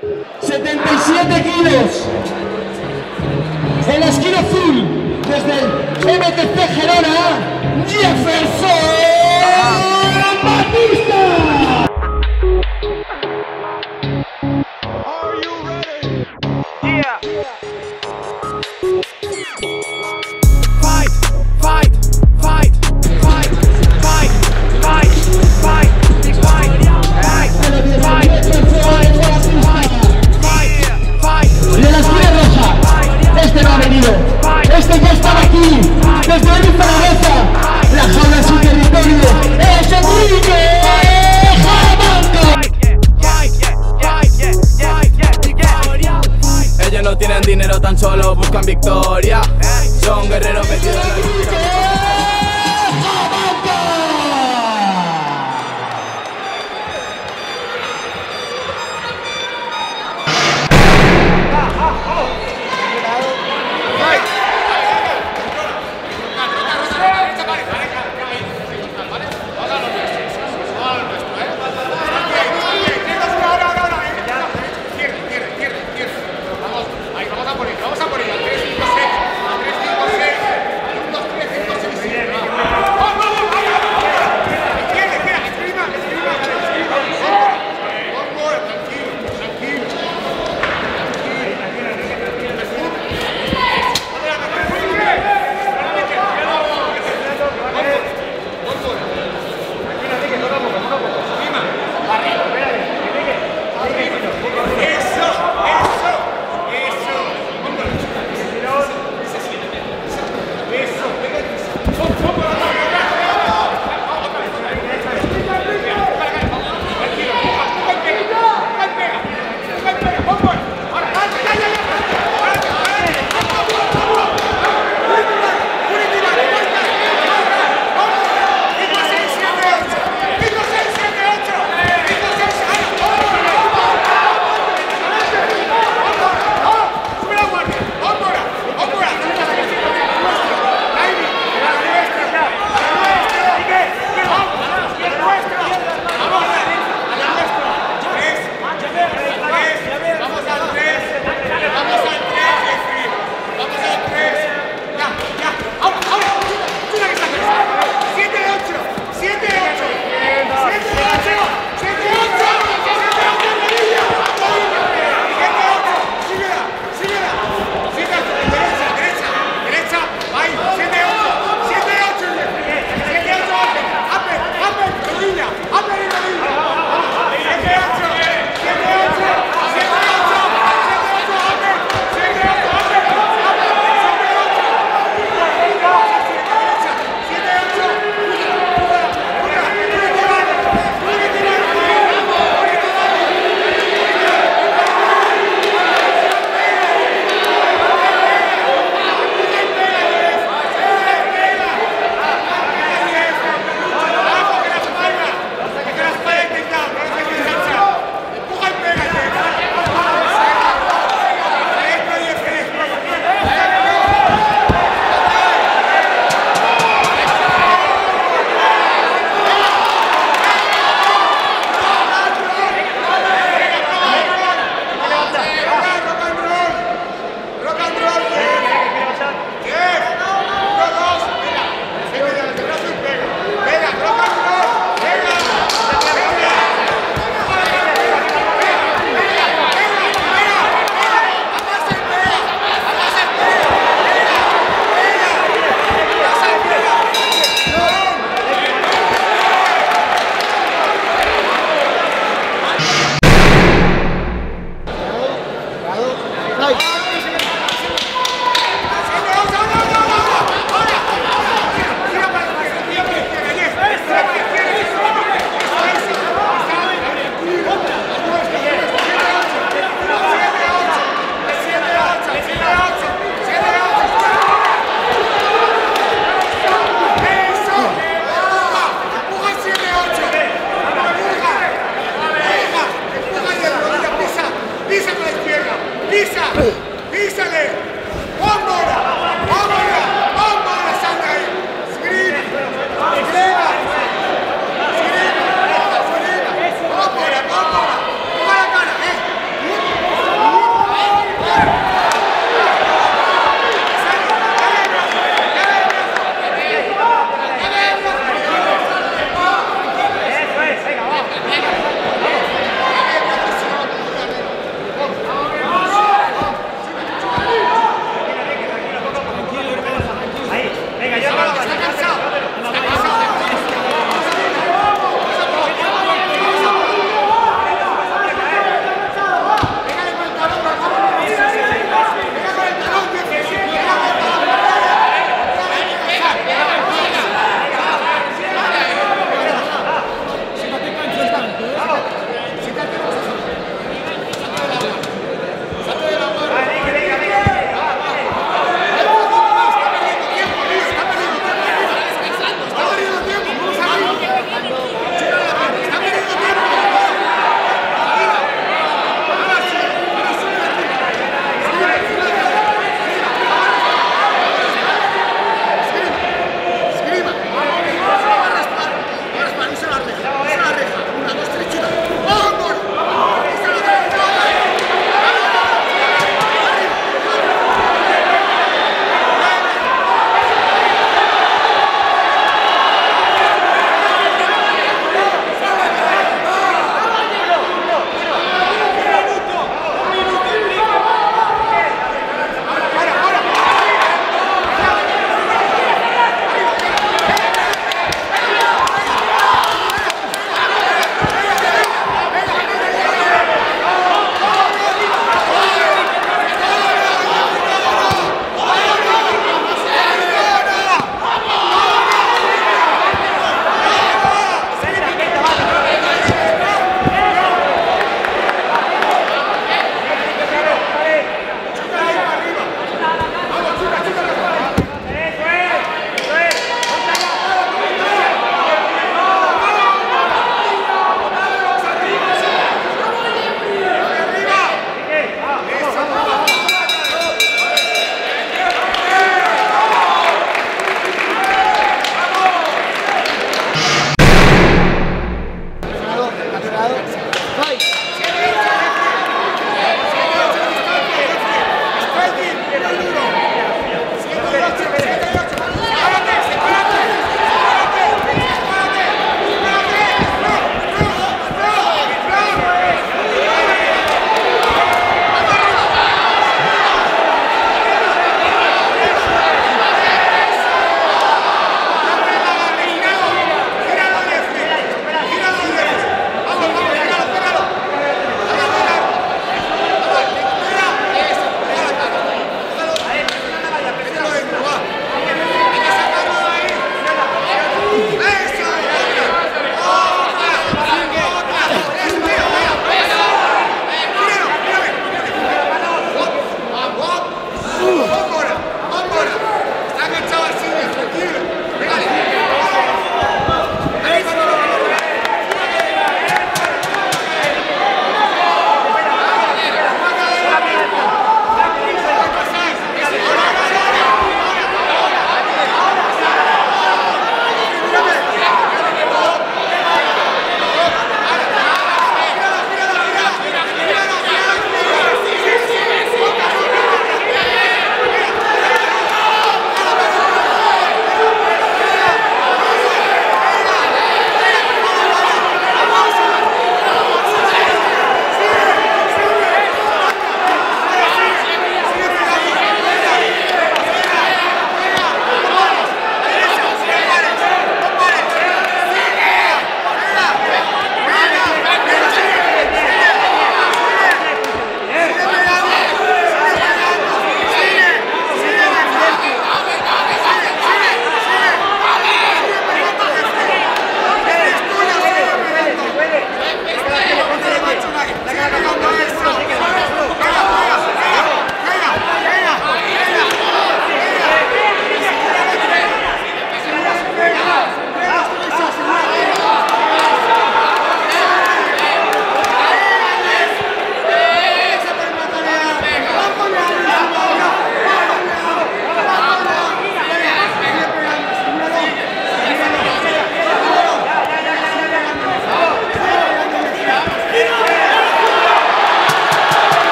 77 kilos en la esquina azul desde el MTC Gerona, Jefferson Batista.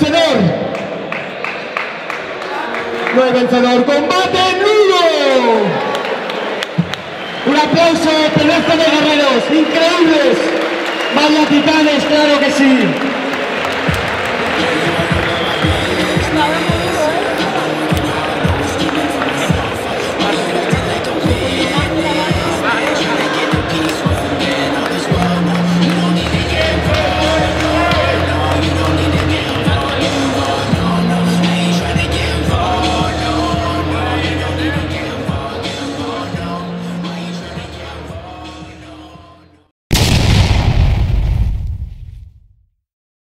Vencedor. No hay vencedor. Combate nudo. Un aplauso, pedazo de guerreros, increíbles. Vaya titanes, claro que sí.